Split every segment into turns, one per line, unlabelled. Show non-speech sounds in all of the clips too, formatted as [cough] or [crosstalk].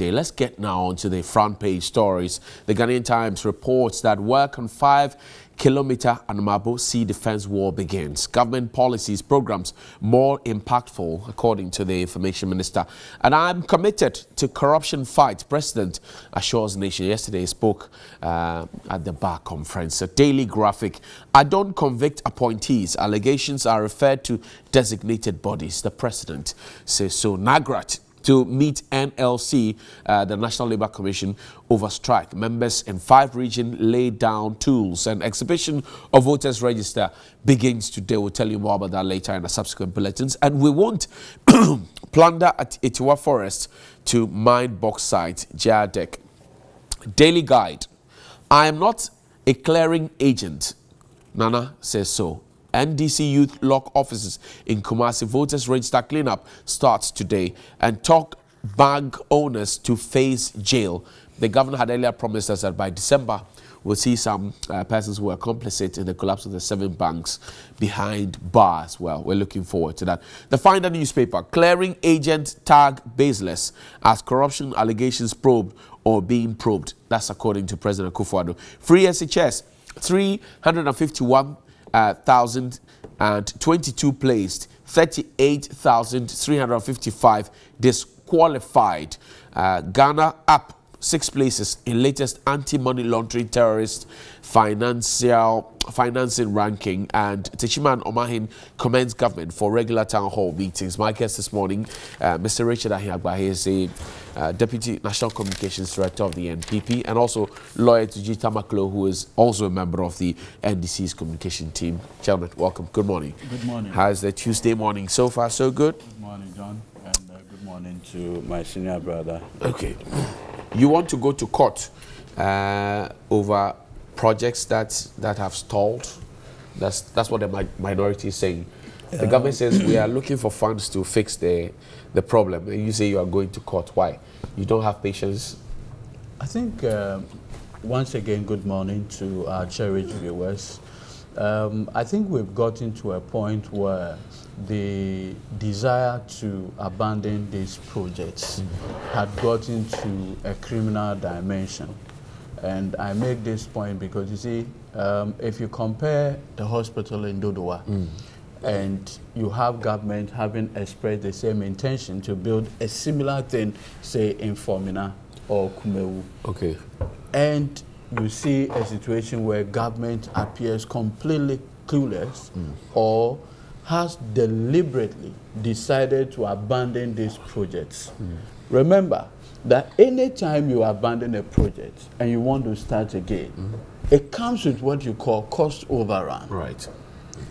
day. Let's get now onto the front page stories. The Ghanaian Times reports that work on five kilometer Anamabo Sea Defense Wall begins. Government policies, programs more impactful, according to the Information Minister. And I'm committed to corruption fight. President assures nation yesterday spoke uh, at the bar conference. A daily graphic. I don't convict appointees. Allegations are referred to designated bodies. The president says so. NAGRAT to meet NLC, uh, the National Labour Commission, over strike. Members in five regions laid down tools. and exhibition of voters register begins today. We'll tell you more about that later in the subsequent bulletins. And we won't [clears throat] plunder at Atewa Forest to mine bauxite, Jadek. Daily Guide. I am not a clearing agent. Nana says so. NDC Youth Lock offices in Kumasi voters register cleanup starts today and talk bank owners to face jail. The governor had earlier promised us that by December we'll see some uh, persons who were complicit in the collapse of the seven banks behind bars. Well, we're looking forward to that. The Finder newspaper, clearing agent tag baseless as corruption allegations probed or being probed. That's according to President Akufo-Addo. Free SHS, 351 uh, 1,022 placed, 38,355 disqualified. Uh, Ghana up six places in latest anti-money laundering terrorist financial financing ranking and Techiman Omanhene commends government for regular town hall meetings. My guest this morning, uh, Mr. Richard Ahiagba, he is a uh, Deputy National Communications Director of the NPP and also lawyer to Tuji Tamakloe, who is also a member of the NDC's communication team. Gentlemen, welcome. Good morning.
Good morning.
How's the Tuesday morning so far? So good?
Good morning, John, and uh, good morning to my senior brother.
Okay you want to go to court uh, over projects that, that have stalled. That's, that's what the mi minority is saying. The government says we are looking for funds to fix the, the problem. And you say you are going to court. Why? You don't have patience?
I think, uh, once again, good morning to our cherished viewers. Um, I think we've gotten to a point where the desire to abandon these projects had gotten to a criminal dimension. And I make this point because you see, um, if you compare the hospital in Dodowa mm. and you have government having expressed the same intention to build a similar thing, say in Fomena or Kumawu.
Okay.
And you see a situation where government appears completely clueless mm. or has deliberately decided to abandon these projects. Mm. Remember that anytime you abandon a project and you want to start again, mm. it comes with what you call cost overrun.
Right.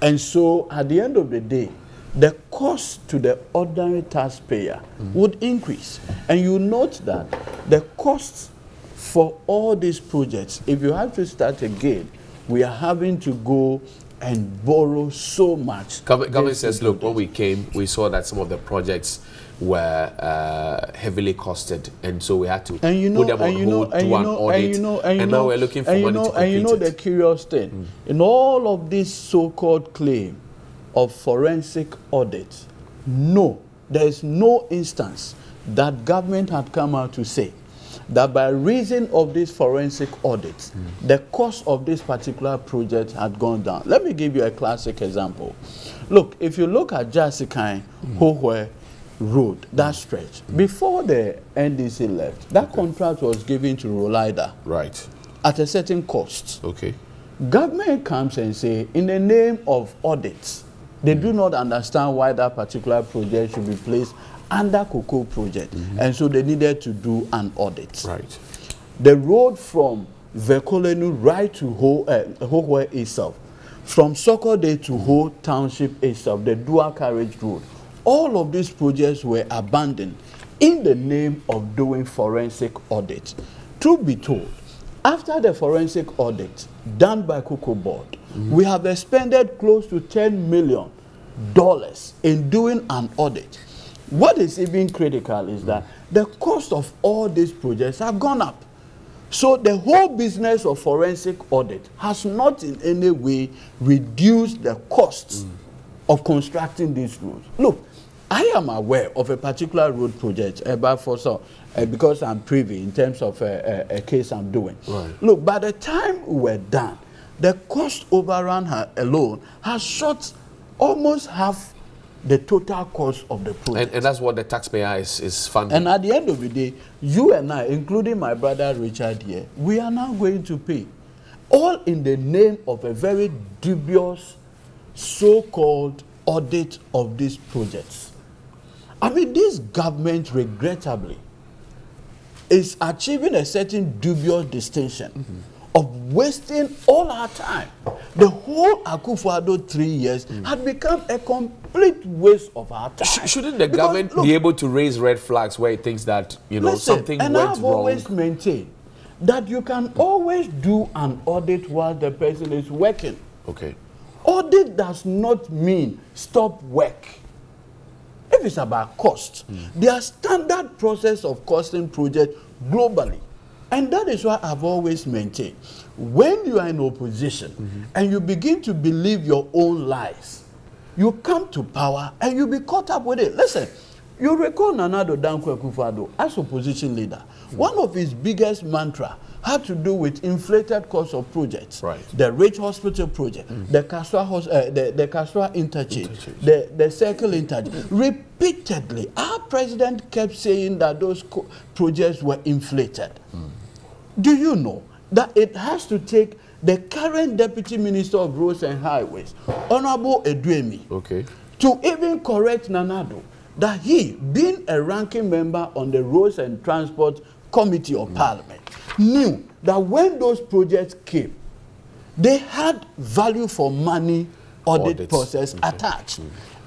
And so at the end of the day, the cost to the ordinary taxpayer mm. would increase. And you note that the costs for all these projects, if you have to start again, we are having to go and borrow so much.
Government, government says, look, when we came, we saw that some of the projects were uh, heavily costed, and so we had to and you know, put them on hold to an audit. And, you know, and, and now we're looking for
money
know, to
complete And you know
it.
the curious thing, mm. in all of this so-called claim of forensic audit, no, there is no instance that government had come out to say that by reason of this forensic audit, mm. the cost of this particular project had gone down. Let me give you a classic example. Look, if you look at Jasikan, mm. Hohoe Road, that stretch, mm. before the NDC left, that okay. contract was given to Rolida.
Right.
At a certain cost.
Okay.
Government comes and say, in the name of audits, they mm. do not understand why that particular project should be placed under cocoa project. Mm -hmm. And so they needed to do an audit.
Right.
The road from Vekolenu right to Ho, uh, itself, from Sokode to Ho Township itself, the dual carriage road, all of these projects were abandoned in the name of doing forensic audit. Truth be told, after the forensic audit done by Cocoa Board, mm -hmm. we have expended close to $10 million in doing an audit. What is even critical is that the cost of all these projects have gone up. So the whole business of forensic audit has not in any way reduced the costs mm. of constructing these roads. Look, I am aware of a particular road project about for so uh, because I'm privy in terms of a, a, a case I'm doing.
Right.
Look, by the time we're done, the cost overrun ha- alone has shot almost half the total cost of the project.
And, and that's what the taxpayer is, is funding.
And at the end of the day, you and I, including my brother Richard here, we are now going to pay. All in the name of a very dubious so-called audit of these projects. I mean, this government, regrettably, is achieving a certain dubious distinction of wasting all our time. The whole Akufo-Addo three years mm. had become a complete waste of our time.
Sh- shouldn't the
Because,
government
look,
be able to raise red flags where it thinks that, you know,
Listen,
something
and
went
I've
wrong?
always maintained that you can always do an audit while the person is working.
Okay.
Audit does not mean stop work. If it's about cost, hmm. there are standard process of costing project globally. And that is why I've always maintained when you are in opposition mm-hmm. and you begin to believe your own lies, you come to power and you be caught up with it. Listen, you recall Nana Addo Dankwa Akufo-Addo as opposition leader. One of his biggest mantra had to do with inflated cost of projects.
Right.
The Ridge Hospital project, the Kasoa uh, the, the Kasoa interchange,
Interchange.
the, the Circle interchange. Repeatedly, our president kept saying that those projects were inflated. Do you know that it has to take the current Deputy Minister of Roads and Highways, Honorable Eduemi,
Okay.
to even correct Nanado that he, being a ranking member on the Roads and Transport Committee of Parliament, knew that when those projects came, they had value for money audit
Audits.
process
Okay.
attached.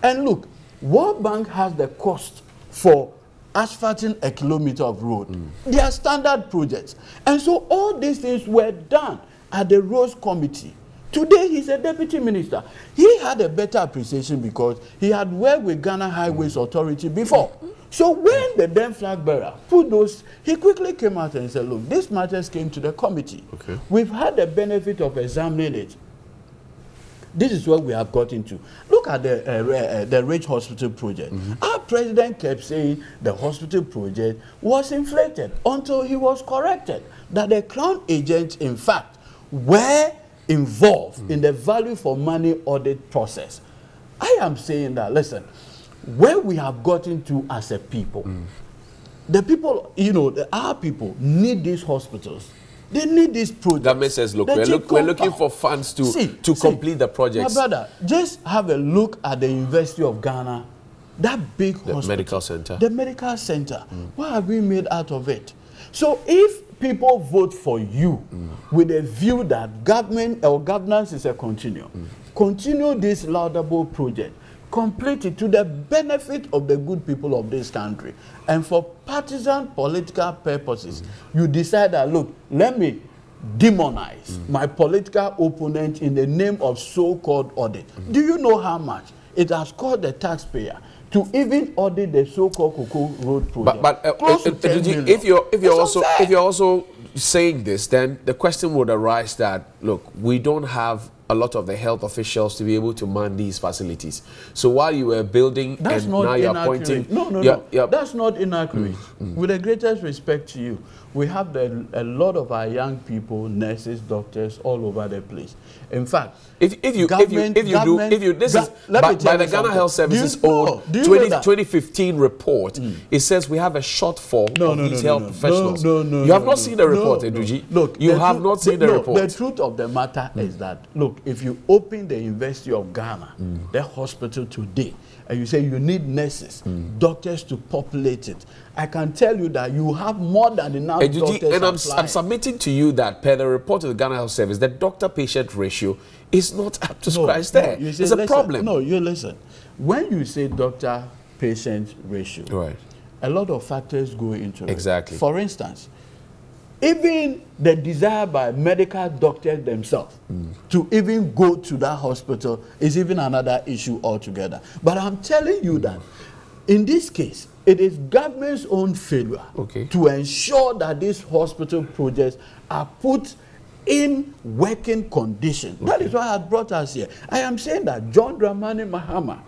And look, World Bank has the cost for asphalting a kilometer of road. They are standard projects. And so all these things were done at the Roads Committee. Today he's a deputy minister. He had a better appreciation because he had worked with Ghana Highways Authority before. So when the then flag bearer put those, he quickly came out and said, look, these matters came to the committee.
Okay.
We've had the benefit of examining it. This is what we have got into. Look at the uh, uh, the Ridge Hospital project. Our president kept saying the hospital project was inflated until he was corrected that the crown agents, in fact, were involved in the value for money audit process. I am saying that listen, where we have gotten to as a people, mm. the people, you know, the, our people need these hospitals. They need these projects.
Government says, look, we're, look, we're looking for funds to,
See,
to
see,
complete the projects.
My brother, just have a look at the University of Ghana, that big
The
hospital.
medical center.
The medical center. Mm. What have we made out of it? So if people vote for you with a view that government or governance is a continuum, continue this laudable project, complete it to the benefit of the good people of this country. And for partisan political purposes, you decide that, look, let me demonize my political opponent in the name of so-called audit. Do you know how much it has cost the taxpayer to even audit the so-called Cocoa Road project?
But, but uh,
Close
uh,
to
uh,
10
Duji,
million.
if you're if you're
It's
also if you're also saying this, then the question would arise that look, we don't have a lot of the health officials to be able to man these facilities. So while you were building
That's
and
not
now you're
inaccurate.
appointing,
No, no,
you're-
no.
you're-
That's not inaccurate. With the greatest respect to you, we have the, a lot of our young people, nurses, doctors, all over the place. In fact,
If, if you if you if you do if you this is
let
by,
me tell
by the Ghana. Health
you-
Services own 20, 2015 report, hmm. it says we have a shortfall
No,
of
no,
these
no,
health professionals.
No, no, no,
you have
no,
not
no.
seen the report. Edudzi.
Look,
you have not seen the report.
The truth of the matter hmm. is that look, if you open the University of Ghana, hmm. the hospital today, and you say you need nurses, doctors to populate it, I can tell you that you have more than enough doctors
and I'm. I'm submitting to you that per the report of the Ghana Health Service, the doctor-patient ratio is not up to scratch there.
you see,
it's a
listen,
problem.
No, you listen. When you say doctor-patient ratio,
Right.
a lot of factors go into it.
Exactly.
For instance, even the desire by medical doctors themselves mm. to even go to that hospital is even another issue altogether. But I'm telling you mm. that in this case, it is government's own failure
Okay.
to ensure that these hospital projects are put in working condition. That is what has brought us here. I am saying that John Dramani Mahama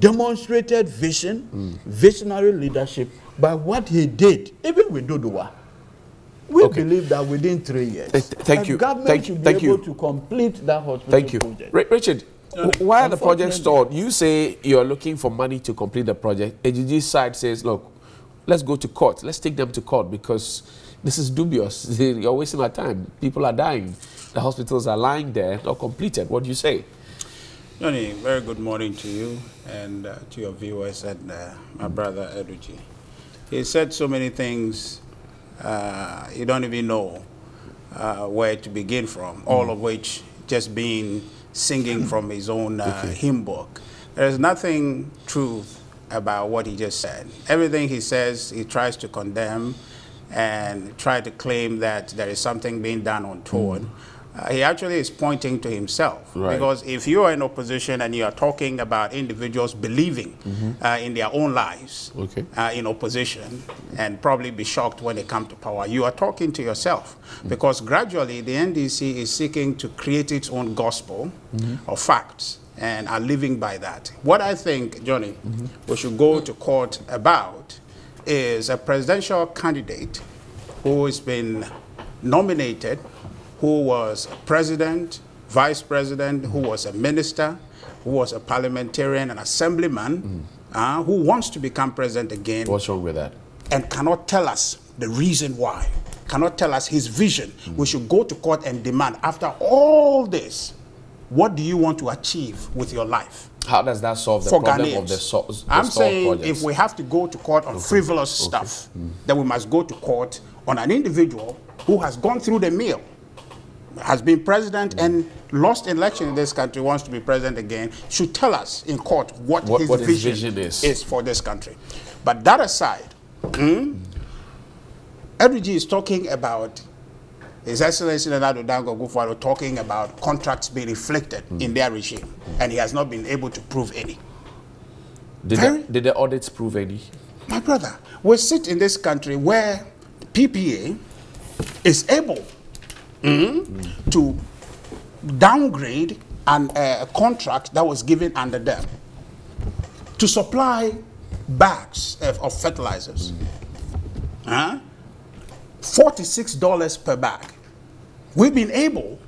demonstrated vision, mm. visionary leadership by what he did, even with Dodowa. We okay. believe that within three years,
Th thank you.
government
thank,
should be
thank
able
you.
to complete that hospital
thank you.
project.
R Richard, why are the projects stalled? You say you're looking for money to complete the project. AGG side says, look, let's go to court. Let's take them to court because this is dubious. [laughs] You're wasting our time. People are dying. The hospitals are lying there, not completed. What do you say?
Johnny, very good morning to you and uh, to your viewers and uh, my brother Edudzi. He said so many things uh, you don't even know uh, where to begin from, mm. all of which just being singing from his own uh, okay. hymn book. There's nothing true about what he just said. Everything he says, he tries to condemn and try to claim that there is something being done untoward. Mm. Uh, he actually is pointing to himself. Right. Because if you are in opposition and you are talking about individuals believing mm -hmm. uh, in their own lives okay. uh, in opposition and probably be shocked when they come to power, you are talking to yourself. Mm -hmm. Because gradually the NDC is seeking to create its own gospel mm -hmm. of facts and are living by that. What I think, Johnny, mm-hmm. we should go to court about is a presidential candidate who has been nominated who was president, vice president, who was a minister, who was a parliamentarian, an assemblyman, mm. uh, who wants to become president again.
What's wrong with that?
And cannot tell us the reason why, cannot tell us his vision. Mm. We should go to court and demand, after all this, what do you want to achieve with your life?
How does that solve the problem Ghanaians. of the, so, the
I'm saying projects? if we have to go to court on okay. frivolous okay. stuff, mm. then we must go to court on an individual who has gone through the mill has been president and lost election in this country, wants to be president again, should tell us in court what, what his, what vision, his vision is. is. for this country. But that aside, mm, is talking about his Excellency Nana Addo Dankwa Akufo-Addo talking about contracts being inflicted mm. in their regime, and he has not been able to prove any.
Did, the, did the audits prove any?
My brother, we sit in this country where PPA is able mm, to downgrade an, uh, a contract that was given under them to supply bags of, of fertilizers. Huh? $46 per bag. We've been able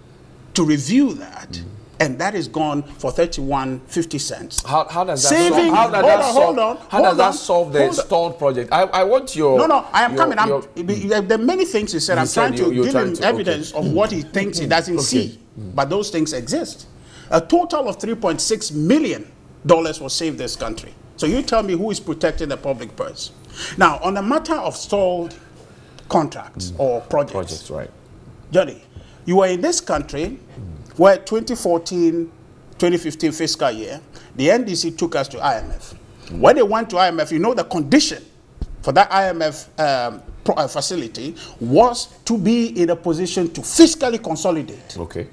to review that and that is gone for 31.50 cents.
How, how does that Saving, solve, how does hold that on, solve, hold on, how does that solve the stalled project? I, I want your
No, no, I am your, coming. I'm, your, there are many things he said. I'm trying to give him to, evidence okay. of what he thinks he doesn't okay. see. But those things exist. A total of 3.6 million dollars was saved this country. So you tell me who is protecting the public purse. Now, on the matter of stalled contracts mm. or projects. Projects,
right.
Johnny, you are in this country where 2014, 2015 fiscal year, the NDC took us to IMF. When they went to IMF, you know the condition for that IMF um, uh, facility was to be in a position to fiscally consolidate.
Okay.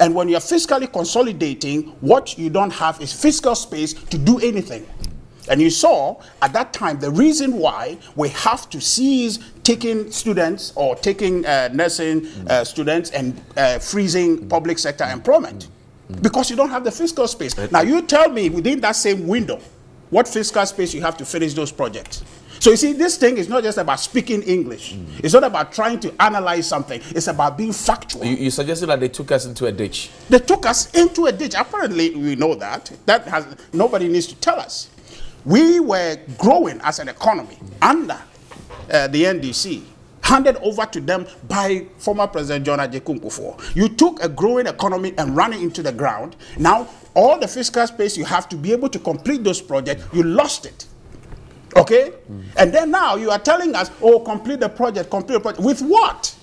And when you're fiscally consolidating, what you don't have is fiscal space to do anything. And you saw at that time the reason why we have to seize taking students or taking uh, nursing mm. uh, students and uh, freezing mm. public sector employment mm. because you don't have the fiscal space. now you tell me within that same window what fiscal space you have to finish those projects. So you see, this thing is not just about speaking English. Mm. It's not about trying to analyze something. It's about being factual.
You, you suggested that they took us into a ditch.
They took us into a ditch. Apparently, we know that. That has nobody needs to tell us. We were growing as an economy under uh, the NDC, handed over to them by former President John Agyekum Kufuor. You took a growing economy and ran it into the ground. Now, all the fiscal space you have to be able to complete those projects, you lost it. Okay? Mm. And then now you are telling us, oh, complete the project, complete the project. With what?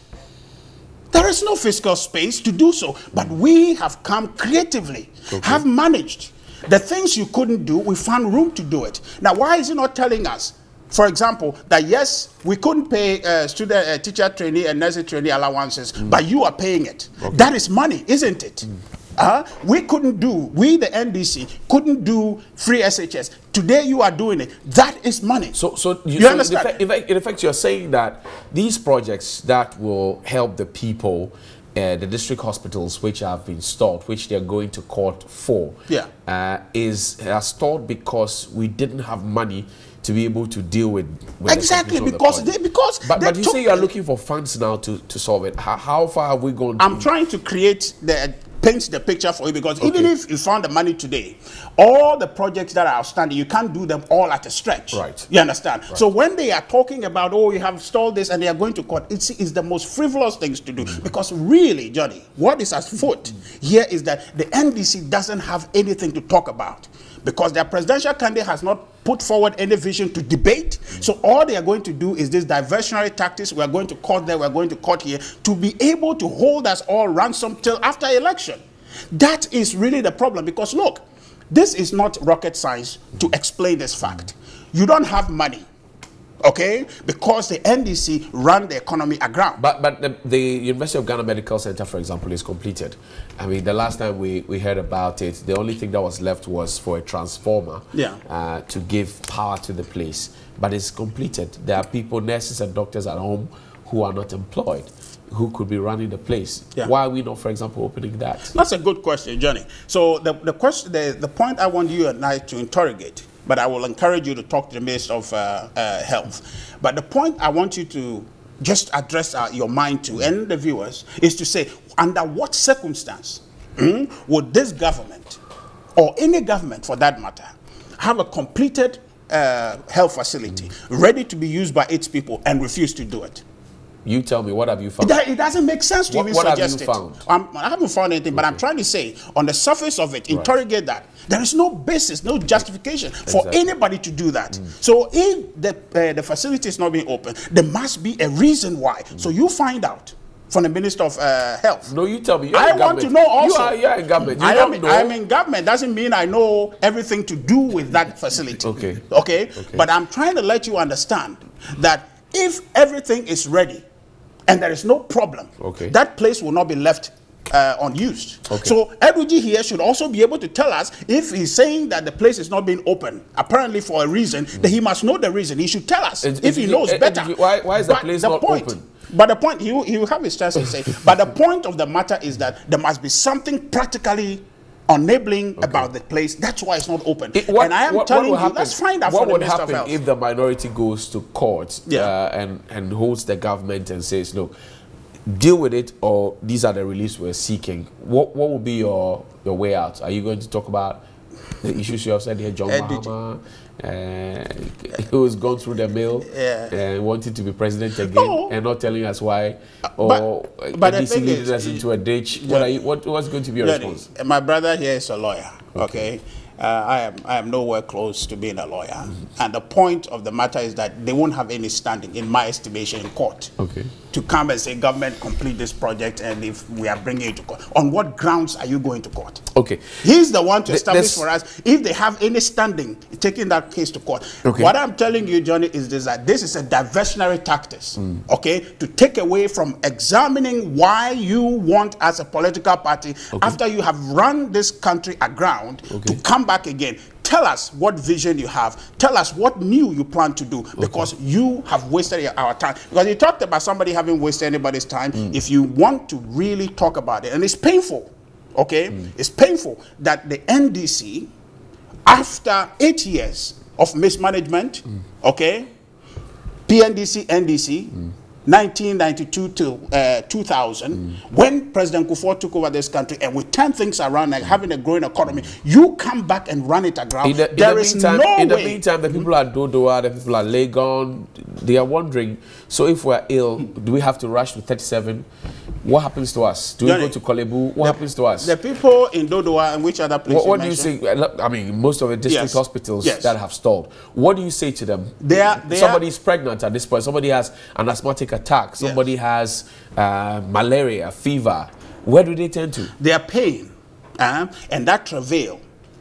There is no fiscal space to do so. But we have come creatively, okay. have managed the things you couldn't do, we found room to do it. Now, why is he not telling us, for example, that yes, we couldn't pay uh, student, uh, teacher trainee and nursery trainee allowances, mm. but you are paying it. Okay. That is money, isn't it? Mm. Uh, we couldn't do, we the NDC couldn't do free SHS. Today you are doing it. That is money.
So, so you, you so understand? In effect, in effect, you're saying that these projects that will help the people uh, the district hospitals which have been stalled, which they're going to court for,
Yeah.
uh, is are stalled because we didn't have money to be able to deal with, with
Exactly,
the
because
project.
they- because
but,
they
but you say you are looking for funds now to, to solve it. How, how far have we gone?
I'm
to-
trying to create the paint the picture for you because even if you found the money today, all the projects that are outstanding, you can't do them all at a stretch.
Right.
You understand? Right. So when they are talking about, oh, you have stalled this and they are going to court, it's, it's the most frivolous things to do. Mm. Because really, Johnny, what is at foot here is that the NDC doesn't have anything to talk about. Because their presidential candidate has not put forward any vision to debate. So all they are going to do is this diversionary tactics. We are going to court there, we are going to court here, to be able to hold us all ransom till after election. That is really the problem. Because look, this is not rocket science to explain this fact. You don't have money, okay? Because the NDC run the economy aground.
But but the, the University of Ghana Medical Center, for example, is completed. I mean, the last time we, we heard about it, the only thing that was left was for a transformer
Yeah.
uh, to give power to the place. But it's completed. There are people, nurses and doctors at home who are not employed, who could be running the place.
Yeah.
Why are we not, for example, opening that?
That's a good question, Johnny. So the, the question, the, the point I want you and I to interrogate, but I will encourage you to talk to the Minister of uh, uh, Health. But the point I want you to just address uh, your mind to and the viewers is to say, under what circumstance hmm, would this government, or any government for that matter, have a completed uh, health facility ready to be used by its people and refuse to do it?
You tell me, what have you found?
That, it doesn't make sense to
What-
even
what have you
it.
found?
I'm- I haven't found anything, but I'm trying to say, on the surface of it, interrogate that. There is no basis, no justification for anybody to do that. So if the, uh, the facility is not being open, there must be a reason why. So you find out from the Minister of uh, Health.
no, you tell me. You're
I
in
want to know also.
You are, you are in government. You
I
don't
am,
know.
I am in government. Doesn't mean I know everything to do with that [laughs] facility.
Okay.
okay.
Okay.
But I'm trying to let you understand that if everything is ready and there is no problem,
Okay.
that place will not be left uh, unused.
Okay.
So Edudzi here should also be able to tell us if he's saying that the place is not being open, apparently for a reason, That he must know the reason. He should tell us
It-
if he knows
it-
better.
Edudzi, why- why is the
But
place not
point,
open?
But the point, he will, he will have his chance to say, but the point of the matter is that there must be something practically enabling about the place. That's why it's not open.
It- what-
and I am
what- what
telling
will
you,
happen-
let's find out
what would happen
Health.
if the minority goes to court
Yeah.
uh, and and holds the government and says look, deal with it or these are the reliefs we're seeking what what will be your your way out are you going to talk about the issues you have said here john mahama uh, [laughs] who's gone through the mill
Yeah.
and wanting to be president [laughs] again
No.
and not telling us why or
but- but the
leading us into a ditch what are you what what's going to be your response
my brother here is a lawyer. Okay, Uh, I am I am nowhere close to being a lawyer,
Mm-hmm.
and the point of the matter is that they won't have any standing, in my estimation, in court.
Okay.
To come and say, government complete this project, and if we are bringing it to court, on what grounds are you going to court?
okay
He's the one to establish
this-
for us if they have any standing taking that case to court.
Okay.
What I'm telling you, Johnny, is this that this is a diversionary tactic,
Mm.
okay, to take away from examining why you want as a political party after you have run this country aground
Okay.
to come back again. Tell us what vision you have. Tell us what new you plan to do because you have wasted our time. Because you talked about somebody having wasted anybody's time.
Mm.
If you want to really talk about it, and it's painful, okay?
Mm.
It's painful that the NDC, after eight years of mismanagement, okay, PNDC, NDC, 1992 till uh, 2000, when President Kufuor took over this country and we turned things around and having a growing economy, you come back and run it aground.
In the, in
There
the
is
meantime,
no
in the
way.
meantime, the people at Dodowa, the people at Legon, they are wondering. So if we're ill, do we have to rush to 37? What happens to us? Do we go to Korle Bu? What happens to us?
The people in Dodowa and which other places?
what, what do you say? I mean, most of the district
Yes.
hospitals
Yes.
that have stalled. What do you say to them?
They are- they
somebody
are-
is pregnant at this point. Somebody has an asthmatic attack. Somebody has uh, malaria, fever. Where do they turn to?
their pain uh, and that travail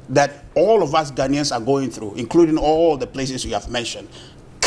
that all of us Ghanaians are going through, including all the places you have mentioned,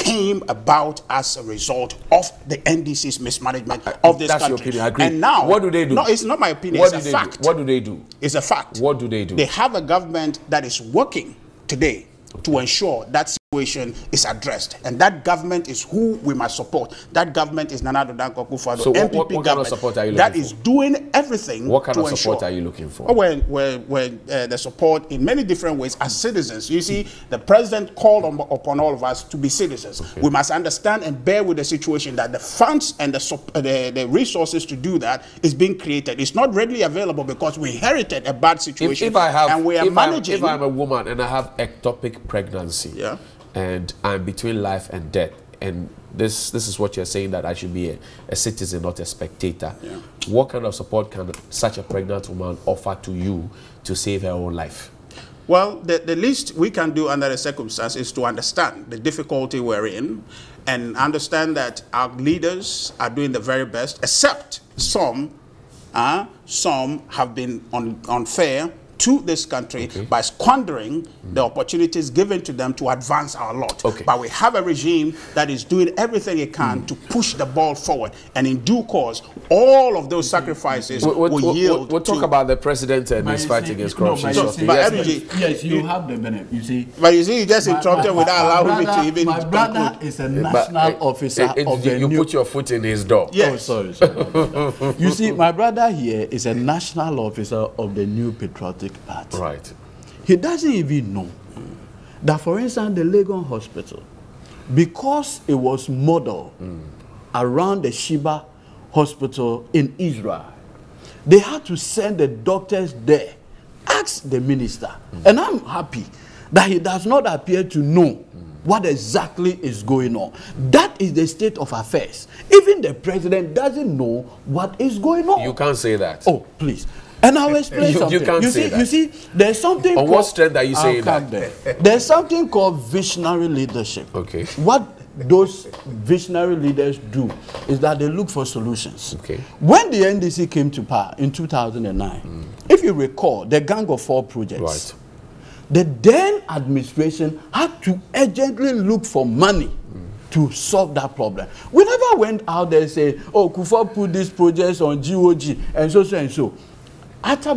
came about as a result of the NDC's mismanagement of this
That's your
country.
opinion. I agree.
And now,
What do they do?
No, it's not my opinion.
What
it's
do
a
they
fact.
do? What do they do?
It's a fact.
What do they do?
They have a government that is working today to ensure that situation is addressed. And that government is who we must support. That government is Nana Addo Dankwa Akufo-Addo,
So what-
NPP
what- what kind of
government
support are you
that
looking
is doing everything
What kind of support
ensure-
are you looking for?
Oh, well, well, well uh, the support in many different ways as citizens. You see, the president called on, upon all of us to be citizens. We must understand and bear with the situation that the funds and the, uh, the, the resources to do that is being created. It's not readily available because we inherited a bad situation
if I have,
and we are
if, I'm,
managing.
if I'm a woman and I have ectopic pregnancy,
Yeah.
And I'm between life and death, and this this is what you're saying that I should be a, a citizen, not a spectator.
Yeah.
What kind of support can such a pregnant woman offer to you to save her own life?
Well, the, the least we can do under the circumstance is to understand the difficulty we're in and understand that our leaders are doing the very best, except some, uh, some have been un, unfair to this country by squandering the opportunities given to them to advance our lot.
Okay.
But we have a regime that is doing everything it can hmm. to push the ball forward. And in due course, all of those sacrifices
We'll, we'll-
will
we'll-
yield
we'll talk about the president and his fight against corruption.
but you
shortly.
But
Yes,
energy-
please.
Yes, you have the benefit. You see,
But you see, you just
my-
interrupted
my-
without
my
allowing me to even
My brother
conclude.
is a
eh,
national
uh,
officer
it- it-
of the
you
new.
put your foot in his door.
Yes.
Oh, sorry, sorry. you see, my brother here is a national officer of the New Patriotic Party.
Right.
He doesn't even know that, for instance, the Legon Hospital, because it was modeled mm. around the Sheba Hospital in Israel, they had to send the doctors there. Ask the minister. Mm. And I'm happy that he does not appear to know mm. what exactly is going on. That is the state of affairs. Even the president doesn't know what is going on.
You can't say that.
Oh, please. And I'll explain
You- you can't
you
say
see,
that.
you see, there's something.
On what
called-
strength are you saying that?
there. There's something called visionary leadership.
Okay.
What those visionary leaders do is that they look for solutions.
Okay.
When the NDC came to power in 2009, if you recall, the Gang of Four projects.
Right.
The then administration had to urgently look for money to solve that problem. We never went out there and say, oh, Kufuor put these projects on GOG and so, so, and so. Atta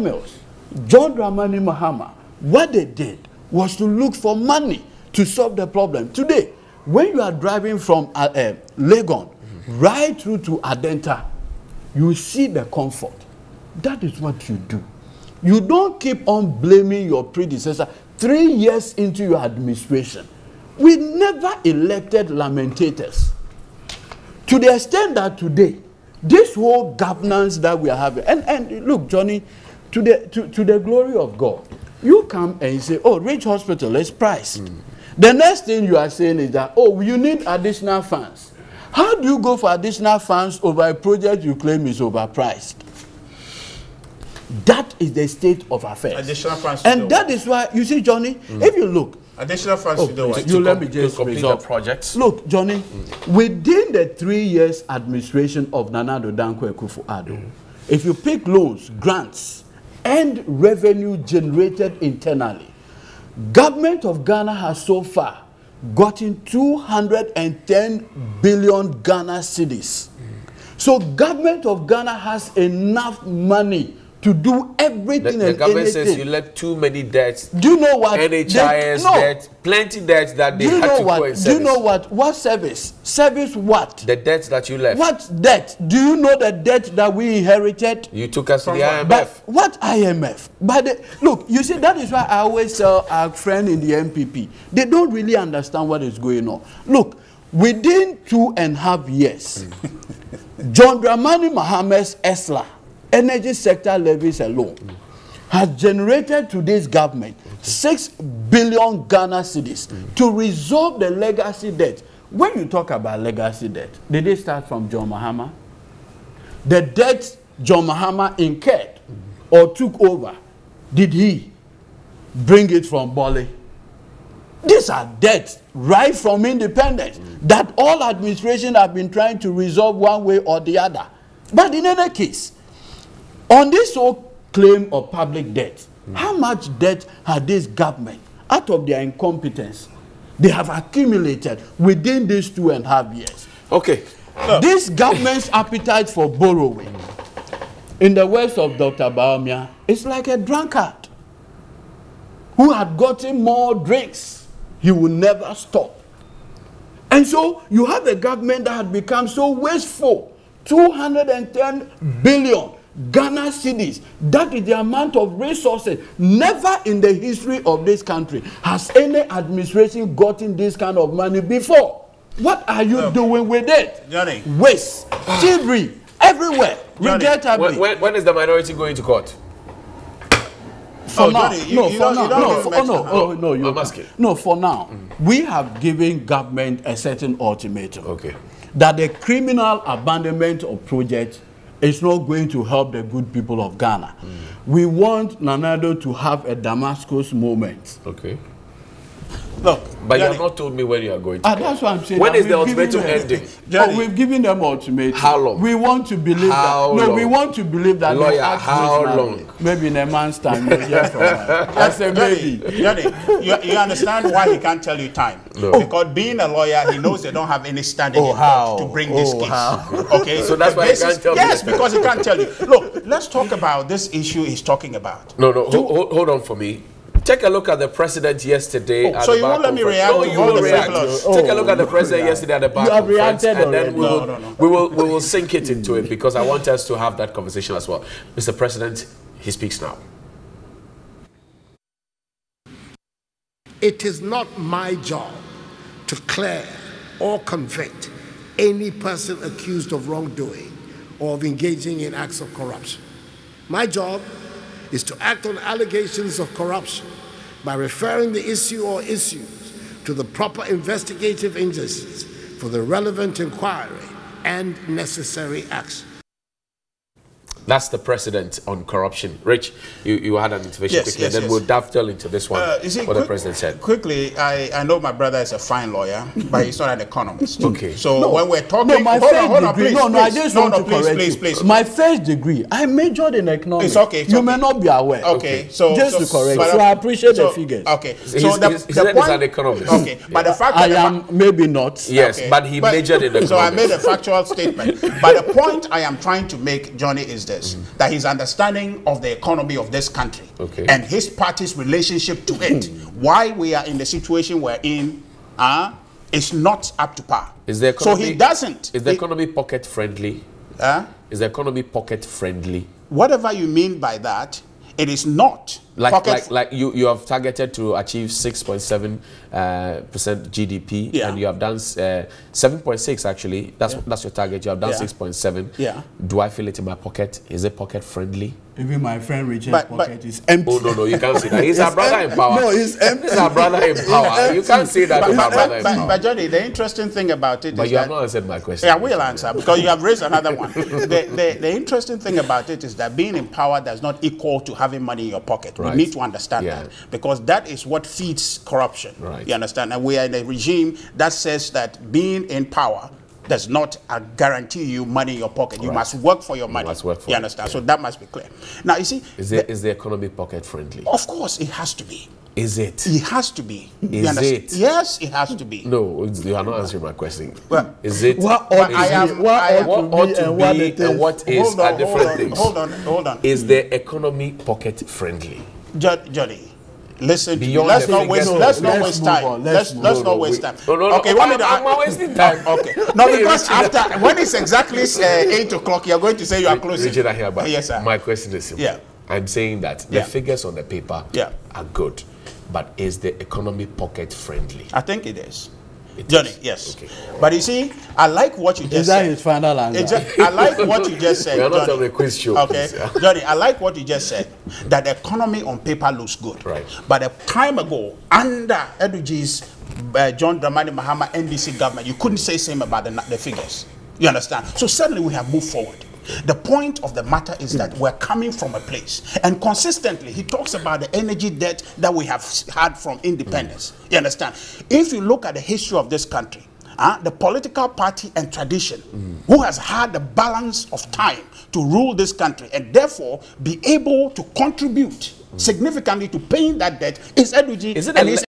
John Dramani Mahama, what they did was to look for money to solve the problem. Today, when you are driving from uh, uh, Legon right through to Adenta, you see the comfort. That is what you do. You don't keep on blaming your predecessor three years into your administration. We never elected lamentators. To the extent that today, this whole governance that we are having, and, and look, Johnny, to the, to, to the glory of God, you come and you say, oh, Rich Hospital is priced. The next thing you are saying is that, oh, you need additional funds. How do you go for additional funds over a project you claim is overpriced? That is the state of affairs.
Additional funds to do
And that is why, you see, Johnny, mm. if you look,
Additional funds
Oh,
to do
please,
what?
you let
com-
me
to
just
complete
resolve.
the projects.
Look, Johnny, mm. within the three years administration of Nana Addo Dankwa Akufo-Addo, if you pick loans, grants, and revenue generated internally, government of Ghana has so far gotten 210 billion Ghana cedis. So government of Ghana has enough money to do
The,
everything
the
and
government
anything.
says you left too many debts.
do you know what? They-
NHIS
no.
debt, plenty debts that they
Do you
had
know
to go and
what? Do you
service.
know what? What service? Service what?
The debts that you left.
What debt? Do you know the debt that we inherited?
You took us to the
From what?
IMF.
But what IMF? But the, look, you see, that is why I always tell our friend in the MPP, they don't really understand what is going on. Look, within two and a half years, John Dramani Mohammed's ESLA, energy sector levies alone, has generated to this government 6 billion Ghana cedis to resolve the legacy debt. When you talk about legacy debt, did it start from John Mahama? The debt John Mahama incurred or took over, did he bring it from Bali? These are debts right from independence that all administration have been trying to resolve one way or the other. But in any case, on this whole claim of public debt, how much debt had this government, out of their incompetence, they have accumulated within these two and a half years?
Okay.
Uh, this government's appetite for borrowing, in the words of Dr. Bawumia, is like a drunkard who had gotten more drinks he will never stop. And so you have a government that had become so wasteful 210 billion Ghana cedis. That is the amount of resources. Never in the history of this country has any administration gotten this kind of money before. What are you doing with it?
Johnny.
Waste, thievery, everywhere.
Johnny,
Regrettably.
When, when, when is the minority going to court?
for
Oh,
now,
Johnny, you-
no,
you
for now, no, for, oh, no, oh, no, you
I'm asking.
No, for now, we have given government a certain ultimatum.
Okay.
That the criminal abandonment of projects is not going to help the good people of Ghana. We want Nanado to have a Damascus moment.
Okay.
Look,
But you have not told me when you are going to
Ah, that's what I'm saying.
When is the ultimatum ending?
Johnny.
Oh, we've given them ultimatum.
How long?
We want to believe
How
that. No, we want to believe that. they
Lawyer, how long?
Maybe in a month's time. you'll hear from us. [laughs] I said
Johnny,
maybe.
Johnny, you, you understand why he can't tell you time?
No.
Because being a lawyer, he knows they don't have any standing
Oh, how?
to bring this
Oh,
case.
how?
Okay,
So that's why he can't tell me
Yes, because he can't tell you. Look, let's talk about this issue he's talking about.
No, no, hold, hold, hold on for me. Take a look at the president yesterday.
Oh,
at
so
the
you
bar
won't let me react
No, you will react.
frivolous-
Take a look at the
Oh,
president
yeah.
yesterday at the bar
You have
conference,
reacted
and then we will,
No, no, no.
we will we will sink it into it because I want us to have that conversation as well. Mr. President, he speaks now.
It is not my job to clear or convict any person accused of wrongdoing or of engaging in acts of corruption. My job is to act on allegations of corruption by referring the issue or issues to the proper investigative agencies for the relevant inquiry and necessary action.
That's the precedent on corruption. Rich, you, you had an intervention
Yes,
quickly,
yes,
and then
yes.
we'll dovetail into this one.
Uh, see,
what the president said.
Quickly, I, I know my brother is a fine lawyer, but he's not an economist. [laughs]
Okay.
So when we're talking,
No, my
hold
first
on, hold on, please,
no, no, I
please.
just
no,
want
no,
to
please,
correct
please,
you.
please.
My first degree, I majored in economics.
It's okay, it's
you
okay.
may not be aware.
Okay, so
just
so,
to correct,
but,
so
uh,
I appreciate
so-
the figures.
Okay,
He's-
so the,
he's-
the
said he's
point,
an economist.
Okay, but the fact
I
that the fa-
am maybe not.
Yes, but he majored in economics. [laughs]
So I made a factual statement. But the point I am trying to make, Johnny, is this: that his understanding of the economy of this country
Okay.
and his party's relationship to it, why we are in the situation we're in, uh, is not up to par.
Is the
so he doesn't.
Is the
he-
economy pocket friendly?
uh,
Is the economy pocket friendly?
whatever you mean by that, it is not.
Like,
pocket-
like, like you, you have targeted to achieve 6.7 uh, percent GDP,
Yeah.
and you have done uh, 7.6 actually. That's that's your target. You have done
Yeah.
6.7.
Yeah.
Do I feel it in my pocket? Is it pocket friendly?
Even my friend Richard's
But- but-
pocket is empty.
Oh no, no, you can't say that. He's [laughs] our brother
em-
in power.
no, it's empty.
He's our brother in power. You can't say that.
but,
He's our
but,
in
but,
power.
but Johnny, the interesting thing about it is
But you have not answered my question.
Yeah, I will answer because you have raised another one. [laughs] the, the, the interesting thing about it is that being in power does not equal to having money in your pocket.
Right.
We need to understand
Yeah.
that because that is what feeds corruption.
Right.
You understand? And we are in a regime that says that being in power does not uh, guarantee you money in your pocket. You
Right.
must work for your money.
You, must work for
you
it,
understand?
yeah.
So that must be clear. Now, you see,
Is the, is the economy pocket friendly?
of course, it has to be.
Is it?
It has to be.
Is it?
Yes, it has to be.
No, you are not answering my question.
Well,
is it?
What ought to
I
be,
am-
what
I am-
what ought
to be, and what it
and what is
on,
are different
hold on,
things.
Hold on, hold on.
Is the economy pocket friendly?
Jo- Johnny, listen to me.
Beyond
Let's not waste.
figures-
Let's
No,
not waste time.
on.
Let's
Let's
let's
move
not
on.
waste
We-
time.
No, no, no.
Okay, one minute.
I'm not wasting time.
Okay, no, [laughs] because after when it's exactly uh, eight o'clock, you're going to say you are closing.
Richard Ahiagba,
Yes, sir.
my question is simple.
Yeah.
I'm saying that the
Yeah.
figures on the paper
Yeah.
are good, but is the economy pocket friendly?
I think it is.
It
Johnny,
is.
yes.
Okay.
But you see, I like what you
Is
just
that
said.
his final answer?
Exa- I like what you just said. [laughs]
We are not
Johnny.
on a quiz show,
Okay, [laughs]
please.
Johnny, I like what you just said. That the economy on paper looks good.
Right.
But a time ago, under Edudzi's uh, John Dramani Mahama NDC government, you couldn't say same about the, the figures. You understand? So suddenly we have moved forward. The point of the matter is that mm. we're coming from a place, and consistently he talks about the energy debt that we have had from independence. Mm. You understand? If you look at the history of this country, uh, the political party and tradition mm. who has had the balance of time to rule this country and therefore be able to contribute significantly to paying that debt is Edudzi
Is it
and
a
his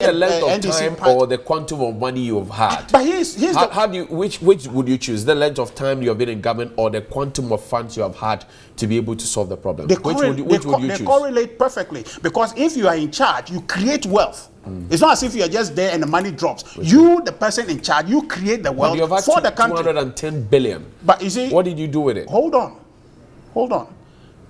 the length
uh,
of
NDC
time or the quantum of money you've had?
But he's he's
How,
the,
how do you which which would you choose? The length of time you have been in government or the quantum of funds you have had to be able to solve the problem?
They,
which would you,
they
which would you
they
choose?
correlate perfectly because if you are in charge, you create wealth. It's not as if you are just there and the money drops. You, the person in charge, you create the wealth
you have had
for the country.
210 billion.
But you see,
What did you do with it?
hold on, hold on.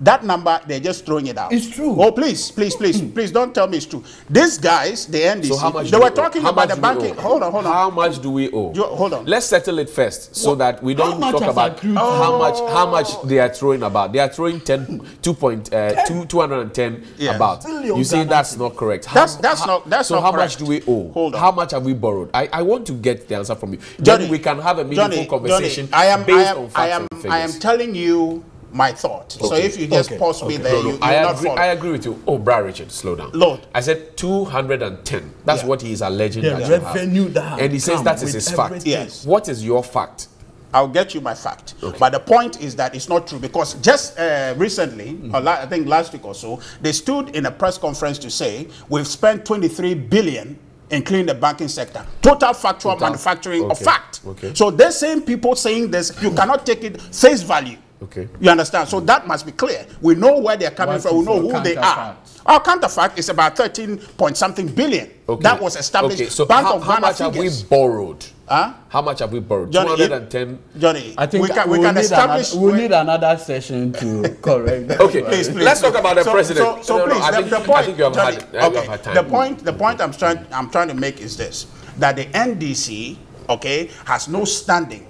That number, they're just throwing it out.
It's true.
Oh, please, please, please, please don't tell me it's true. These guys, the NDC,
So how much?
they were
we
talking
How
about the banking. Hold on, hold on.
How much do we owe?
You- hold on.
Let's settle it first, so that we don't
much
talk about
accrued?
how much how much they are throwing about. They are throwing 10, [laughs] 2 point, uh, 2, 210
Yes.
about.
Billion
You say that's not correct. How-
That's- that's
how-
not- that's
so
not
how much
correct.
do we owe?
Hold on.
How much have we borrowed? I, I want to get the answer from you.
Johnny,
then we can have a meaningful
Johnny,
conversation
Johnny, I am,
based
I am,
on facts
I am,
and figures.
I am telling you my thought. So if you just
Okay.
pause me there,
No,
you,
no,
you
I
not
agree.
follow.
I agree with you. Oh, Brad Richard, slow down.
Lord.
I said 210. That's
Yeah.
what he is alleging
The
that
revenue that
And he says that is
with
his fact.
everything.
Yes.
What is your fact?
I'll get you my fact. But the point is that it's not true because just uh, recently, or la- I think last week or so, they stood in a press conference to say we've spent 23 billion in cleaning the banking sector. Total factual
Total.
manufacturing of fact.
Okay.
So the same people saying this, you cannot take it face value.
Okay.
You understand? So that must be clear. We know where they're coming
What
from. We know who they are.
counterfact?
Our counterfact is about 13 point something billion.
Okay.
That was established.
Okay, so
Bank
how,
of
how
Ghana
much have we borrowed?
Huh?
How much have we borrowed?
Johnny,
210.
Johnny,
I think
we can, we
we'll
can
need
establish.
Another, we
we-
need another session to [laughs] correct. that.
Okay,
please, please.
let's talk about the
so,
president.
So, so
No, no,
please,
I
the,
think,
the
I think you have,
Johnny,
had, you
okay,
have had time.
The point, the point I'm trying, I'm trying to make is this: that the NDC, okay, has no standing.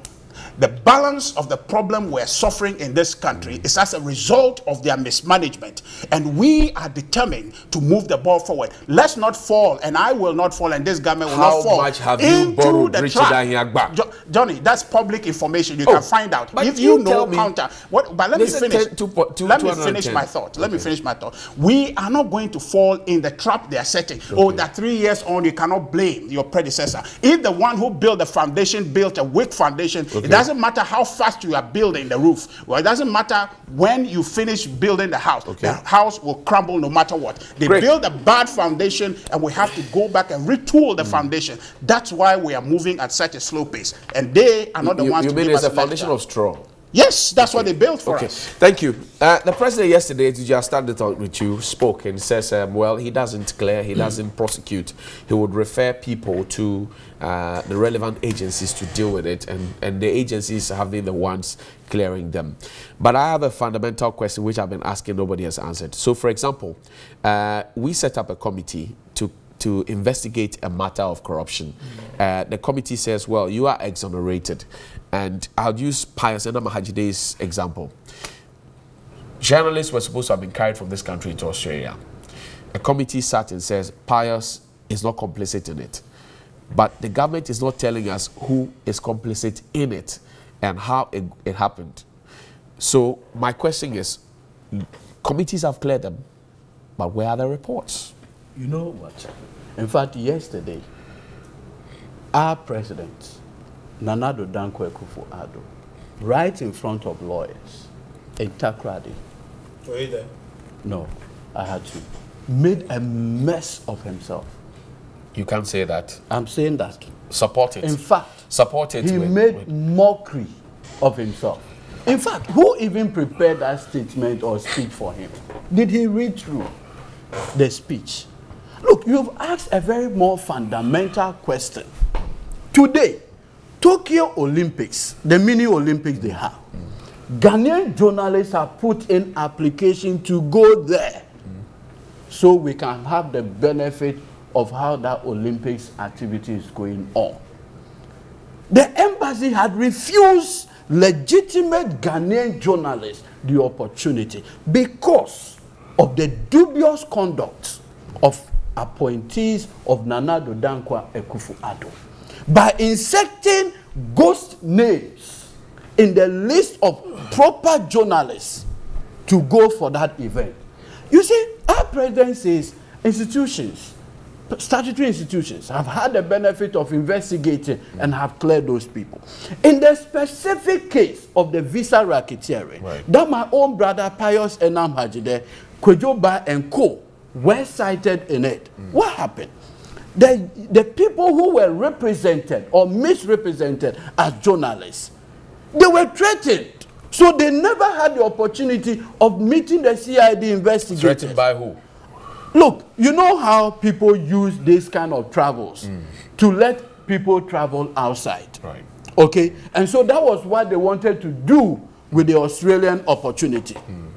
The balance of the problem we're suffering in this country is as a result of their mismanagement, and we are determined to move the ball forward. Let's not fall, and I will not fall, and this government will
How
not fall.
much have you
into
borrowed,
the
Richard
trap.
Ahiagba?
Jo- Johnny, that's public information. You
Oh,
can find out
but
if
you
you know
me-
counter. What? But let me finish.
two two-
let me finish my thought. Let me finish my thought. We are not going to fall in the trap they are setting. Oh, that three years on, you cannot blame your predecessor. If the one who built the foundation built a weak foundation, it doesn't matter how fast you are building the roof. Well, it doesn't matter when you finish building the house.
Okay.
The house will crumble no matter what. They
Great.
build a bad foundation, and we have to go back and retool
Mm.
the foundation. That's why we are moving at such a slow pace. And they are not the
You,
ones
you
to
mean it's a foundation
lecture.
of straw?
Yes, that's what they built for
Okay,
us.
thank you. Uh, the president yesterday, to just started out with you, spoke and says, um, well, he doesn't clear, he doesn't prosecute. He would refer people to uh, the relevant agencies to deal with it, and, and the agencies have been the ones clearing them. But I have a fundamental question which I've been asking, nobody has answered. So, for example, uh, we set up a committee to to investigate a matter of corruption. Uh, the committee says, well, you are exonerated. And I'll use Pius Mahajide's example. Journalists were supposed to have been carried from this country to Australia. A committee sat and says, Pius is not complicit in it. But the government is not telling us who is complicit in it and how it, it happened. So my question is, committees have cleared them, but where are the reports?
You know what? In fact, yesterday, our president, Nana Addo Dankwa Akufo-Addo, right in front of lawyers, in Takoradi,
Were you there?
no, I had to, made a mess of himself.
You can't say that.
I'm saying that.
Support it.
In fact,
Support it.
he
with-
made
with-
mockery of himself. In fact, who even prepared that statement or speech for him? Did he read through the speech? Look, you've asked a very more fundamental question. Today, Tokyo Olympics, the mini Olympics they have, Ghanaian journalists have put in application to go there so we can have the benefit of how that Olympics activity is going on. The embassy had refused legitimate Ghanaian journalists the opportunity because of the dubious conduct of appointees of Nana Dankwa Akufo-Addo. By inserting ghost names in the list of proper journalists to go for that event. You see, our president says institutions, statutory institutions, have had the benefit of investigating and have cleared those people. In the specific case of the visa racketeering,
Right.
that my own brother Pius Enam Hadzide, Kwejoba and Co. were cited in it. What happened? The, the people who were represented or misrepresented as journalists, they were threatened. So they never had the opportunity of meeting the CID investigators.
Threatened by who?
Look, you know how people use this kind of travels mm. to let people travel outside.
Right.
Okay? And so that was what they wanted to do with the Australian opportunity. Mm.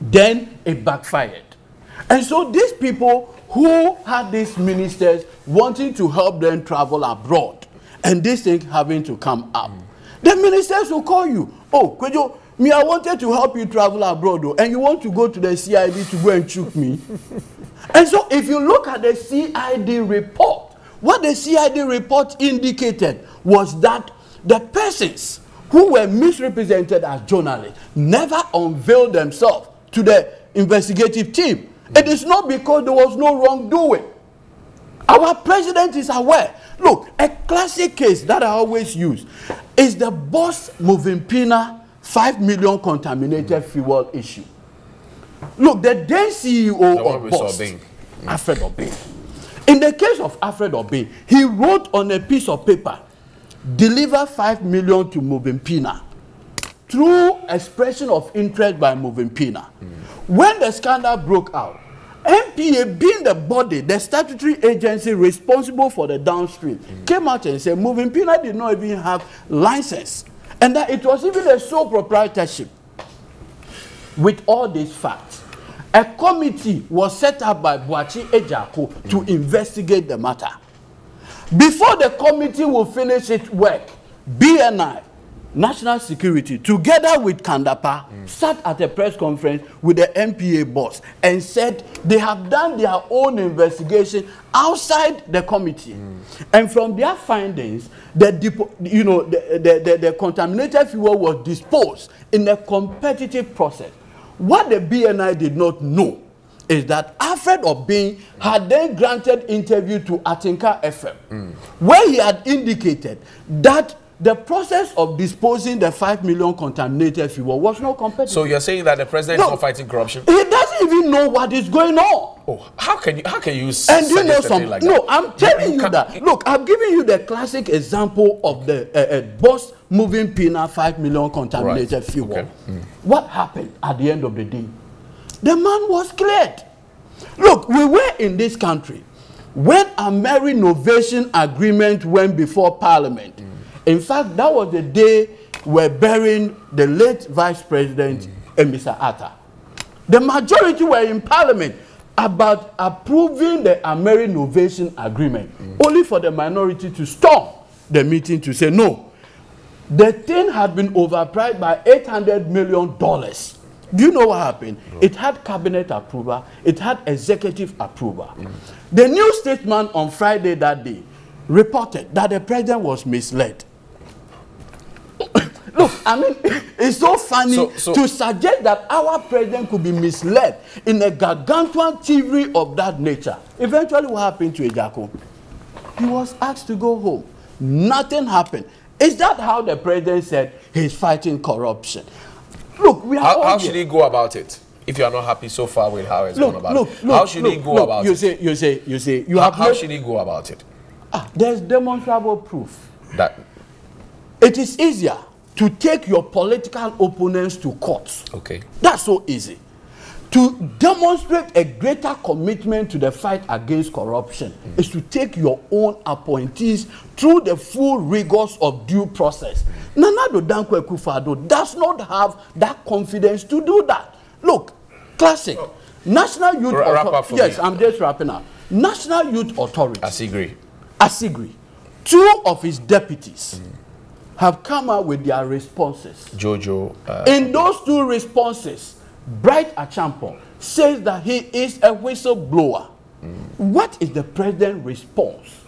Then it backfired. And so these people who had these ministers wanting to help them travel abroad and this thing having to come up, mm. the ministers will call you. Oh, Kwejo, me, I wanted to help you travel abroad, though, and you want to go to the CID to go and choke me. and so, if you look at the CID report, what the CID report indicated was that the persons who were misrepresented as journalists never unveiled themselves to the investigative team. Mm. It is not because there was no wrongdoing. Our president is aware. Look, a classic case that I always use is the boss Movenpiena 5 million contaminated fuel issue. Look, the then CEO
the
of Boss, Alfred Obeng. In the case of Alfred Obeng, he wrote on a piece of paper, deliver 5 million to Movenpiena through expression of interest by Movenpiena. Mm. When the scandal broke out, NPA being the body, the statutory agency responsible for the downstream, mm. came out and said Movenpiena did not even have license and that it was even a sole proprietorship. With all these facts, a committee was set up by Boakye Agyarko to investigate the matter. Before the committee will finish its work, BNI, National Security, together with Kan-Dapaah, mm. sat at a press conference with the NPA boss and said they have done their own investigation outside the committee. Mm. And from their findings, the, you know, the, the, the, the contaminated fuel was disposed in a competitive process. What the BNI did not know is that Alfred Obeng had then granted interview to Atinka FM, mm. where he had indicated that the process of disposing the five million contaminated fuel was not competitive.
So you're saying that the president no, is not fighting corruption?
He doesn't even know what is going on.
Oh, how can you how can you
and you know some like no i'm telling you, you that look i'm giving you the classic example of the uh, uh, BOST Movenpiena five million contaminated right. fuel okay. mm. what happened at the end of the day the man was cleared look we were in this country when Ameri Novation agreement went before parliament mm. In fact that was the day we're burying the late vice president mm. Mr. Atta the majority were in parliament about approving the Ameri Novation Agreement, mm. only for the minority to stop the meeting to say no. The thing had been overpriced by $800 million. Do you know what happened? No. It had cabinet approval, it had executive approval. Mm. The new statement on Friday that day reported that the president was misled. Look, I mean, [laughs] it's so funny so, so, to suggest that our president could be misled in a gargantuan theory of that nature. Eventually, what happened to Agyarko? He was asked to go home. Nothing happened. Is that how the president said he's fighting corruption? Look, we are
How, how should he go about it? If you are not happy so far with how it's look, gone about look, it, look, how should look, he go look, about
you
it?
Say, you say, you say, you
how,
have.
How should he go about it?
Ah, there's demonstrable proof
that
it is easier to take your political opponents to court.
Okay.
That's so easy. To demonstrate a greater commitment to the fight against corruption mm. is to take your own appointees through the full rigors of due process. Nana Addo Dankwa Akufo-Addo does not have that confidence to do that. Look, classic. Oh. National Youth Authority. Yes, me. I'm just wrapping up. National Youth Authority.
Asigree.
Asigree. Two of his deputies. Mm have come out with their responses.
Jojo.
Uh, In those two responses, Bright Acheampong says that he is a whistleblower. Mm. What is the president's response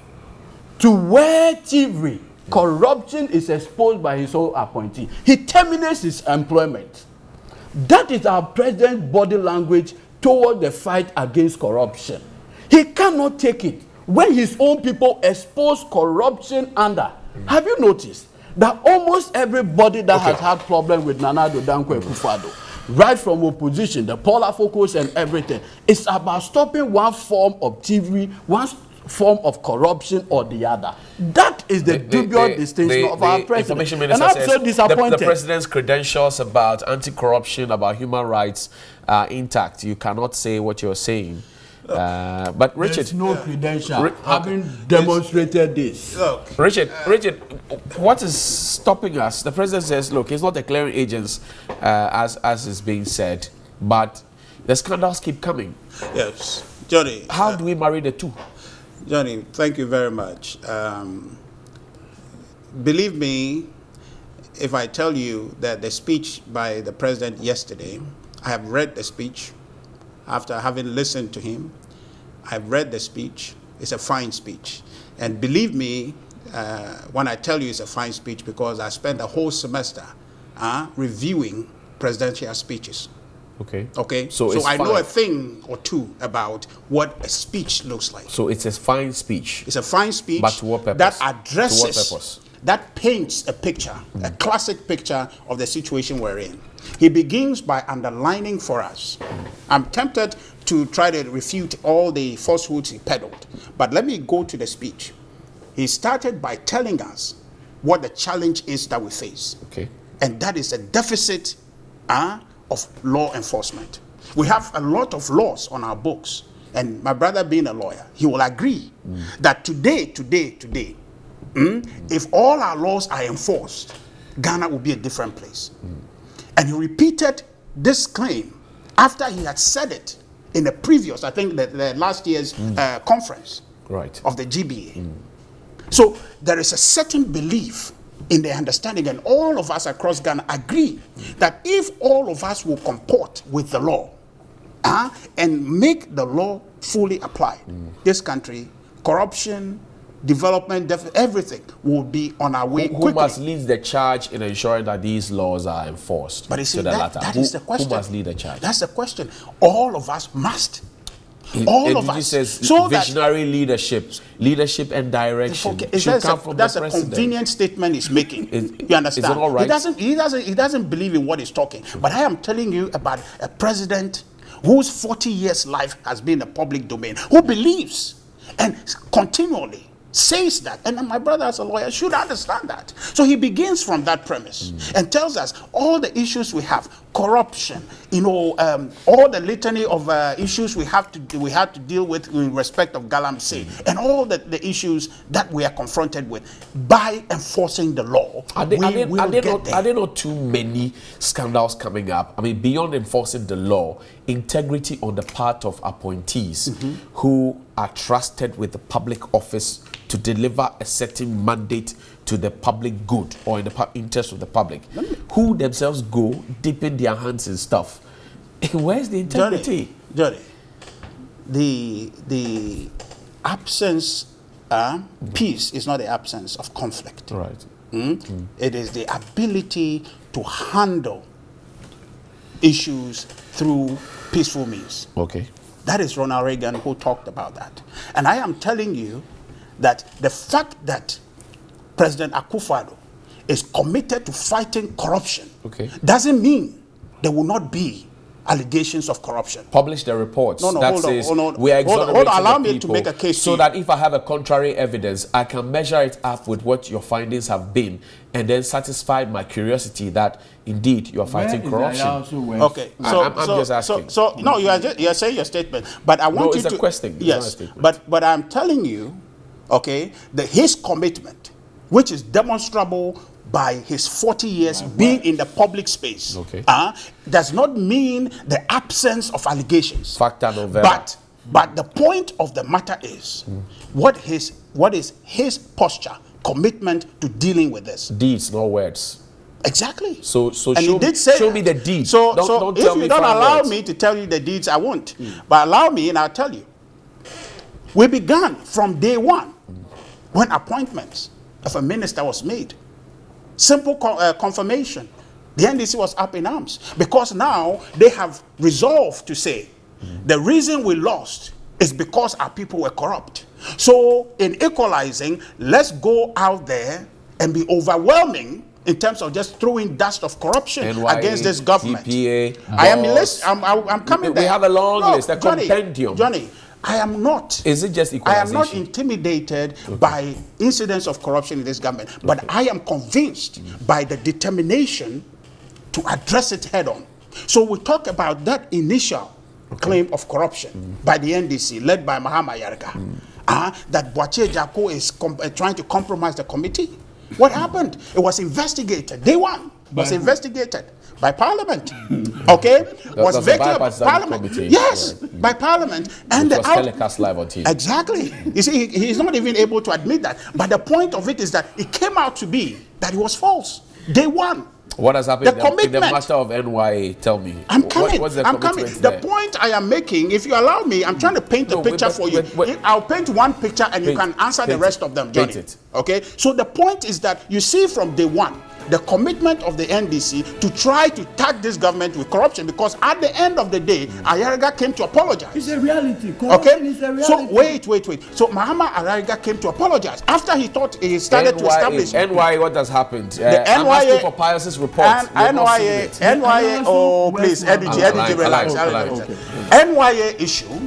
to where TV corruption is exposed by his own appointee? He terminates his employment. That is our president's body language toward the fight against corruption. He cannot take it when his own people expose corruption under. Mm. Have you noticed? That almost everybody that okay. has had problem with Nana Addo Dankwa Akufo-Addo, right from opposition, the polar focus and everything, it's about stopping one form of TV, one form of corruption or the other. That is the,
The- the-
dubious
the-
distinction
the-
of our
the
president. And I'm so
the-
disappointed.
The, president's credentials about anti-corruption, about human rights, are intact. You cannot say what you're saying. Uh, but Richard,
There's no credential
Ri-
having demonstrated this.
Look,
Richard, Richard, what is stopping us? The president says, look, he's not declaring agents uh, as as is being said, but the scandals keep coming.
yes, Johnny.
How do we marry the two?
Johnny, thank you very much. Um, believe me, if I tell you that the speech by the president yesterday, I have read the speech after having listened to him. I've read the speech. It's a fine speech. And believe me, uh, when I tell you it's a fine speech, because I spent a whole semester uh, reviewing presidential speeches.
Okay.
Okay?
So, it's
I know a thing or two about what a speech looks like.
So it's a fine speech.
It's a fine speech
But to what purpose?
that
To what
addresses,
purpose?
that paints a picture, a classic picture of the situation we're in. He begins by underlining for us. I'm tempted to try to refute all the falsehoods he peddled, but let me go to the speech. He started by telling us what the challenge is that we face
Okay.
and that is a deficit uh, of law enforcement. We have a lot of laws on our books, and my brother, being a lawyer, he will agree that today, today, today, mm, if all our laws are enforced, Ghana will be a different place. And he repeated this claim after he had said it in the previous, I think, the, the last year's uh, conference
Right.
of the GBA. So there is a certain belief in the understanding, and all of us across Ghana agree that if all of us will comport with the law uh, and make the law fully applied, this country, corruption, development, def- everything will be on our way
Who, who
quickly.
must lead the charge in ensuring that these laws are enforced?
but see,
to the
that, that
who,
is the question.
Who must lead the charge?
That's the question. All of us must.
It-
all
it
of us.
says
So that-
visionary leadership, leadership and direction
Okay,
should
that's
come
a,
from
that's a
president.
convenient statement he's making.
Is-
you understand?
is it all right?
He doesn't. He doesn't. He doesn't believe in what he's talking. But I am telling you about a president whose 40 years life has been a public domain, who believes and continually says that. And my brother, as a lawyer, should understand that. So he begins from that premise and tells us all the issues we have: corruption, you know, um, all the litany of uh, issues we have to we have to deal with in respect of Galamsey, and all the, the issues that we are confronted with by enforcing the law.
Are there, are, there,
will
are, there
get
not,
there.
are there not too many scandals coming up? I mean, beyond enforcing the law, integrity on the part of appointees
Mm-hmm.
who are trusted with the public office to deliver a certain mandate to the public good or in the interest of the public, who themselves go dipping their hands in stuff. [laughs] Where's the integrity?
Johnny, Johnny, the the absence, uh, peace is not the absence of conflict.
Right.
Mm? It is the ability to handle issues through peaceful means.
Okay.
That is Ronald Reagan who talked about that. And I am telling you that the fact that President Akufo-Addo is committed to fighting corruption
Okay.
doesn't mean there will not be allegations of corruption.
publish the reports
No, no,
that
hold on,
says
hold on.
we are
Hold on,
exonerating
hold on, allow
the
me to make a case
so
you.
that if I have a contrary evidence, I can measure it up with what your findings have been and then satisfy my curiosity that indeed you are fighting corruption.
Okay, so
I'm- I'm
so,
just asking.
So, so no, you are just you are saying your statement, but I want you
it's
to
question, it's not a
Yes,
statement.
but but I'm telling you, okay, that his commitment, which is demonstrable by his 40 years being in the public space,
Okay.
uh, does not mean the absence of allegations.
Facta non verba.
But but the point of the matter is, what his what is his posture, commitment to dealing with this?
Deeds, not words.
Exactly.
So- so
and
show
he did
me-
say
show
that.
me the deeds.
So,
Don't-
so
don't
if you don't allow
words.
me to tell you the deeds, I won't. But allow me, and I'll tell you. We began from day one when appointments of a minister was made. Simple co- uh, confirmation. The NDC was up in arms because now they have resolved to say the reason we lost is because our people were corrupt. So, in equalizing, let's go out there and be overwhelming in terms of just throwing dust of corruption
NYA,
against this government.
EPA,
I am list. I'm, I'm coming
We-
there.
we have a long
Look,
list, a
Johnny,
compendium.
Johnny, I am not.
Is it just
I am not intimidated by incidents of corruption in this government, but I am convinced by the determination to address it head on. So we talk about that initial claim of corruption by the NDC, led by Mahama Ayariga, uh, that Boakye Agyarko is uh, trying to compromise the committee. What happened? It was investigated. Day one was
By who?
By Parliament. [laughs] Okay, was
was
victim
bipartisan
Parliament.
committee.
Yes, by Parliament, and
Which
the
was telecast live on TV.
Exactly. You see, he- he's not even able to admit that. But the point of it is that it came out to be that it was false. Day one.
What has happened
The
in the, the
commitment.
matter of NYA? Tell me.
I'm
What-
coming.
what's the
I'm coming. The
there?
point I am making, if you allow me, I'm trying to paint a picture
but-
for you.
but- but-
I'll paint one picture and you can answer the rest
it.
of them,
Paint
Johnny.
it.
Okay? So the point is that you see from day one, the commitment of the NDC to try to tag this government with corruption because at the end of the day, Ayariga came to apologize.
It's a reality. Corruption
Okay.
is a reality.
So wait, wait, wait. So Mahama Ayariga came to apologize after he thought he started to establish.
NYA, what has happened? Uh,
The
I'm
NYA
asking for Pius's report.
And
We've not seen
NYA. NYA, oh please,
West
Edudzi,
London.
Relax.
alive,
relax.
alive.
Okay. NYA issue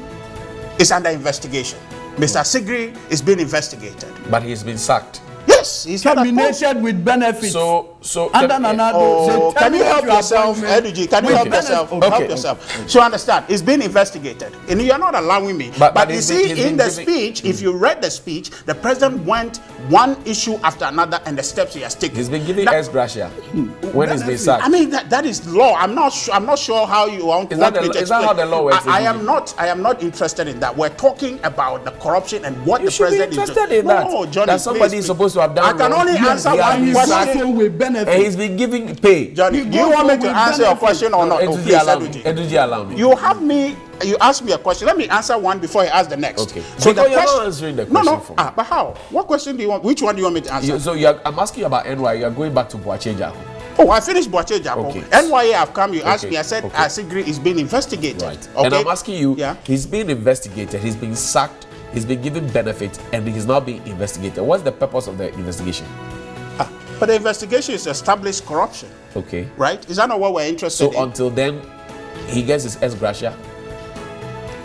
is under investigation. Mr. Sigri is being investigated.
But he's been sacked.
Yes, he's not at
terminated with benefits.
So, so
under
can-
Nana Addo,
Oh,
say,
can you help
terminate
yourself,
appointment
Edudzi? Can you help
benefits.
yourself?
Okay.
Help yourself. So understand, it's being investigated, and you're not allowing me.
But-
But,
but
you see,
been-
in the
giving-
speech, if you read the speech, the president went one issue after another, and the steps he has taken.
He's been giving
That-
ex gratia hmm, when he's been sacked.
I mean that, that is law. I'm not sure. I'm not sure how you want,
Is
want
that
me
the-
to
is that how the law works,
I, I am not. I am not interested in that. We're talking about the corruption and what
You
the
should be
president
interested
is
in
doing.
that.
No, Johnny,
that somebody
please,
is supposed to have done
I can only
Yes,
answer
he
one question.
sacked,
also with benefits.
And he's been giving pay.
Johnny, do you want me to
with
answer your question or not?
Edudzi,
please,
allow me.
Edudzi.
Edudzi, allow me.
You have me. You ask me a question. Let me answer one before I ask the next.
Okay.
So
Because
the
you're not answering the
No,
question
no.
for me.
Ah, but how? What question do you want? Which one do you want me to answer?
You- so you're, I'm asking you about NYA. You're going back to Boakye Agyarko.
Oh, I finished Boache.
Okay.
NYA I've come. You asked me. I said
okay.
Asigri is being investigated.
Right.
Okay.
And I'm asking you,
Yeah.
he's being investigated, he's been sacked, he's been given benefit, and he's now being investigated. What's the purpose of the investigation?
Ah, but the investigation is established corruption,
Okay.
right? Is that not what we're interested
So
in?
So until then, he gets his ex gratia.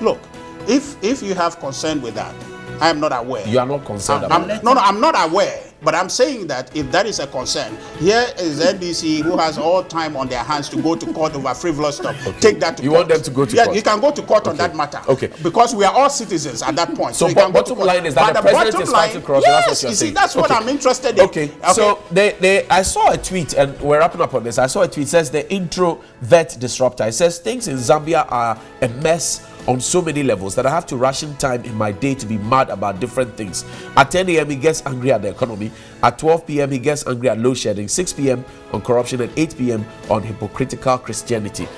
Look, if if you have concern with that, I am not aware.
You are not concerned
I'm-
about it.
no, no, I'm not aware. But I'm saying that if that is a concern, here is NDC who has all time on their hands to go to court over frivolous stuff. Take that to
You
court.
want them to go to court?
yeah,
court?
you can go to court on that matter.
Okay.
Because we are all citizens at that point.
So
you
bo-
can go to
bottom
court.
line is that
But
the president is
line-
that's
Yes,
what you're
you
saying.
see, that's what
Okay.
I'm interested in.
Okay, so they, they, I saw a tweet, and we're wrapping up on this. I saw a tweet says the intro vet disruptor. It says things in Zambia are a mess on so many levels that I have to ration time in my day to be mad about different things. At 10 a.m., he gets angry at the economy. At 12 p.m., he gets angry at load shedding. 6 p.m. on corruption, and 8 p.m. on hypocritical Christianity.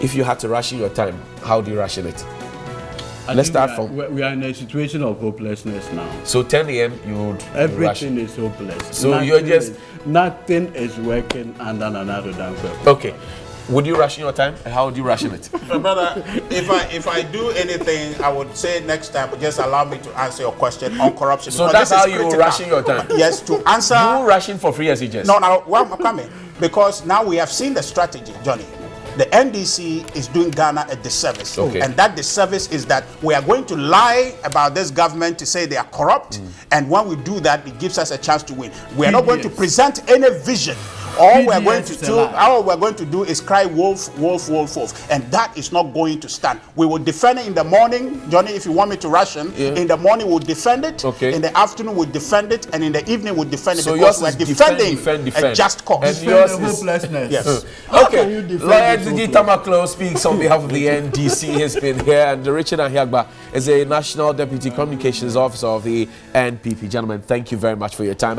If you had to ration your time, how do you ration it?
I
Let's start
we are,
from-
we- are in a situation of hopelessness now.
So 10 a.m., you would you would ration.
Everything is hopeless.
So you're
Nothing
just-
is- nothing is working under another Dankwa.
Okay. Would you ration your time? And how would you ration it?
My [laughs] uh, brother, if I if I do anything, I would say next time, just allow me to answer your question on corruption.
So that's how you ration your time?
Yes, to answer.
You ration for free as you just.
No, no, well, I'm coming. Because now we have seen the strategy, Johnny. The NDC is doing Ghana a disservice.
Okay.
And that disservice is that we are going to lie about this government to say they are corrupt. Mm. And when we do that, it gives us a chance to win. We are not going to present any vision. All we're going to do, all we're going to do is cry wolf, wolf, wolf, wolf. And that is not going to stand. We will defend it in the morning, Johnny, if you want me to ration.
Yeah.
In the morning, we'll defend it.
Okay.
In the afternoon, we'll defend it. And in the evening, we'll defend it
So
because we're
is defend,
defending
defend,
a just cause.
And
Defend
yours
the
is-
hopelessness.
Yes.
How
Okay,
defend
Lawyer
this
Tamakloe speaks on behalf of the [laughs] NDC. He's been here, and Richard Ahiagba is a National Deputy Communications Officer of the NPP. Gentlemen, thank you very much for your time.